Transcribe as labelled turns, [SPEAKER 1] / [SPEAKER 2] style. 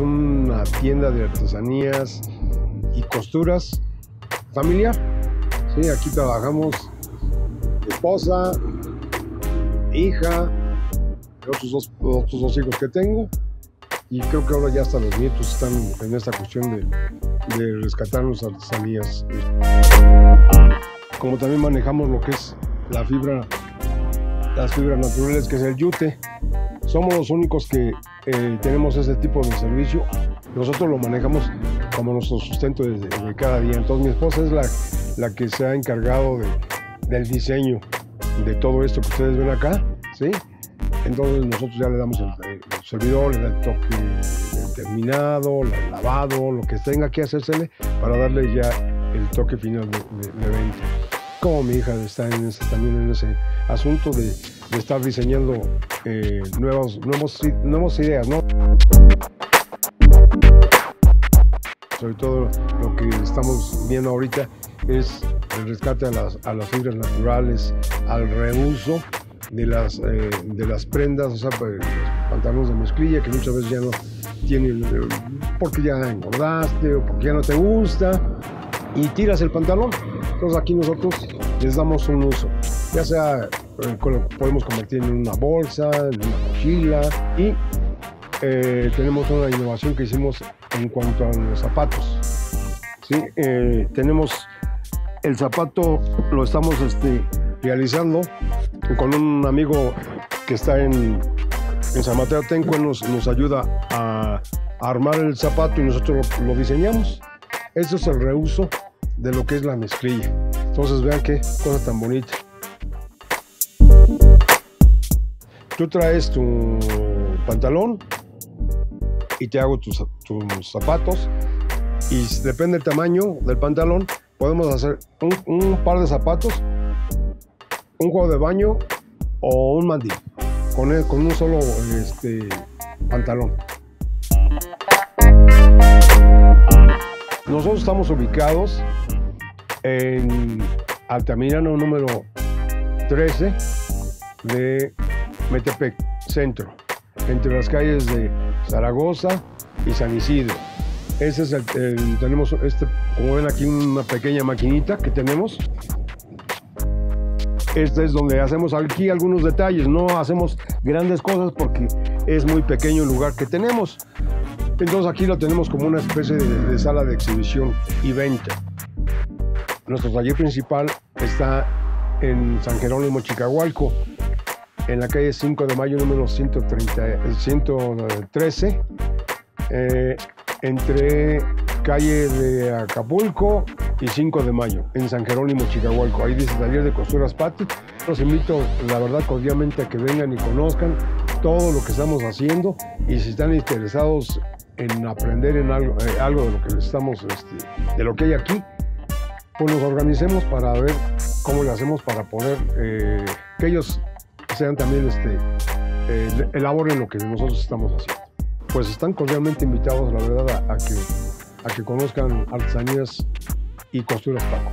[SPEAKER 1] una tienda de artesanías y costuras familiar. Sí, aquí trabajamos esposa, hija, otros dos, otros dos hijos que tengo. Y creo que ahora ya hasta los nietos están en esta cuestión de, de rescatar nuestras artesanías. Como también manejamos lo que es la fibra, las fibras naturales, que es el yute. Somos los únicos que eh, tenemos ese tipo de servicio. Nosotros lo manejamos como nuestro sustento de, cada día. Entonces mi esposa es la, la que se ha encargado de, del diseño de todo esto que ustedes ven acá, ¿sí? Entonces nosotros ya le damos el, el servidor, le da el toque terminado, el lavado, lo que tenga que hacérsele para darle ya el toque final de, de, de venta. Como mi hija está también en ese asunto de, estar diseñando eh, nuevos, nuevas ideas, ¿no? Sobre todo lo que estamos viendo ahorita es el rescate a las, a las fibras naturales, al reuso de las, eh, de las prendas, o sea, pues, los pantalones de mezclilla que muchas veces ya no tienen, porque ya engordaste o porque ya no te gusta y tiras el pantalón. Aquí nosotros les damos un uso, ya sea eh, podemos convertir en una bolsa, en una mochila y eh, tenemos una innovación que hicimos en cuanto a los zapatos. Eh, tenemos el zapato, lo estamos este, realizando con un amigo que está en, en San Mateo Tenco, nos, ayuda a, a, armar el zapato y nosotros lo, lo diseñamos. Eso es el reuso de lo que es la mezclilla. Entonces vean qué cosa tan bonita. Tú traes tu pantalón y te hago tus, zapatos y depende del tamaño del pantalón podemos hacer un, par de zapatos, un juego de baño o un mandil con, con un solo este, pantalón. Nosotros estamos ubicados en Altamirano número 13 de Metepec Centro, entre las calles de Zaragoza y San Isidro. Ese es el, tenemos este, como ven aquí una pequeña maquinita que tenemos. Este es donde hacemos aquí algunos detalles, no hacemos grandes cosas porque es muy pequeño el lugar que tenemos. Entonces aquí lo tenemos como una especie de, sala de exhibición y venta. Nuestro taller principal está en San Jerónimo, Chicahualco, en la calle 5 de mayo número 130, 113. Eh, entre calle de Acapulco y 5 de mayo, en San Jerónimo, Chicahualco. Ahí dice taller de costuras Pati. Los invito, la verdad, cordialmente a que vengan y conozcan todo lo que estamos haciendo y si están interesados en aprender en algo, eh, algo de lo que estamos, este, de lo que hay aquí, pues nos organicemos para ver cómo le hacemos para poder eh, que ellos sean también, este, eh, elaboren lo que nosotros estamos haciendo pues están cordialmente invitados, la verdad, a, a, que, a que conozcan artesanías y costuras Paco.